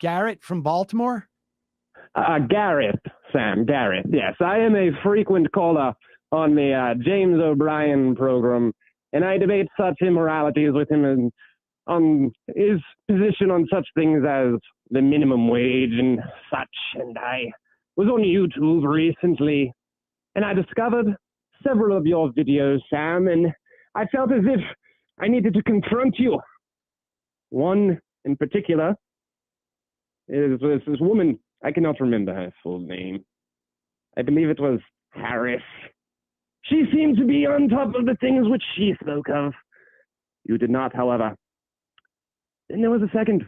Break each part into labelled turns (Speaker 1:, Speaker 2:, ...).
Speaker 1: Garrett from Baltimore?
Speaker 2: Uh, Gareth, Sam, Gareth. Yes, I am a frequent caller on the uh, James O'Brien program, and I debate such immoralities with him and on his position on such things as the minimum wage and such. And I was on YouTube recently, and I discovered several of your videos, Sam, and I felt as if I needed to confront you. One in particular is was this woman. I cannot remember her full name. I believe it was Harris. She seemed to be on top of the things which she spoke of. You did not, however. Then there was a second.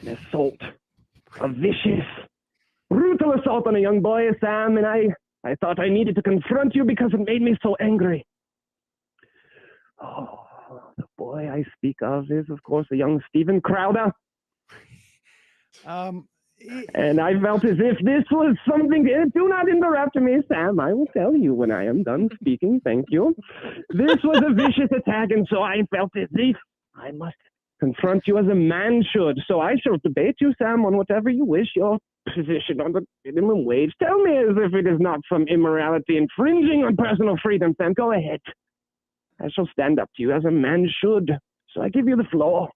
Speaker 2: An assault. A vicious, brutal assault on a young boy, Sam, and I, I thought I needed to confront you because it made me so angry. Oh, the boy I speak of is, of course, the young Steven Crowder.
Speaker 1: Um,
Speaker 2: And I felt as if this was something. eh, Do not interrupt me, Sam. I will tell you when I am done speaking. Thank you. This was a vicious attack, and so I felt as if I must confront you as a man should. So I shall debate you, Sam, on whatever you wish. Your position on the minimum wage. Tell me as if it is not some immorality infringing on personal freedom, Sam. Go ahead. I shall stand up to you as a man should. So I give you the floor.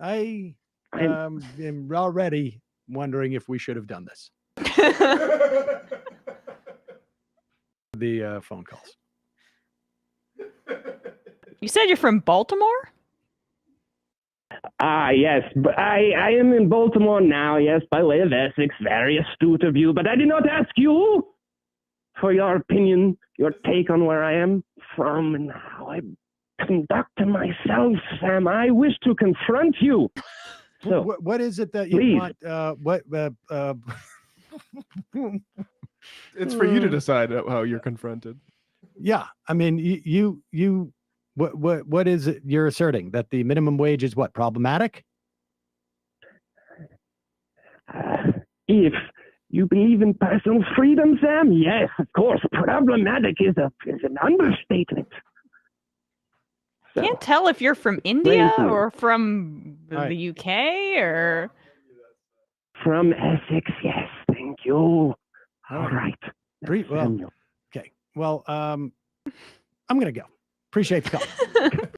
Speaker 1: I um, am already wondering if we should have done this. The uh, phone calls.
Speaker 3: You said you're from Baltimore?
Speaker 2: Ah, yes, but I, I am in Baltimore now, yes, by way of Essex. Very astute of you, but I did not ask you for your opinion, your take on where I am from and how I conduct myself, Sam. I wish to confront you. So,
Speaker 1: What, what is it that you
Speaker 2: please.
Speaker 1: want? Uh, what? Uh, uh,
Speaker 4: It's for you to decide how you're confronted.
Speaker 1: yeah, I mean, you, you, you, what, what, what is it you're asserting that the minimum wage is what problematic?
Speaker 2: uh, if you believe in personal freedom, Sam, yes, of course. Problematic is, a, is an understatement. So,
Speaker 3: Can't tell if you're from India
Speaker 2: Crazy.
Speaker 3: or from the
Speaker 1: Right.
Speaker 3: the UK or
Speaker 2: from Essex, yes, thank you. All
Speaker 1: All
Speaker 2: right.
Speaker 1: Pre- well, Okay. Well, um, I'm gonna go. Appreciate the call.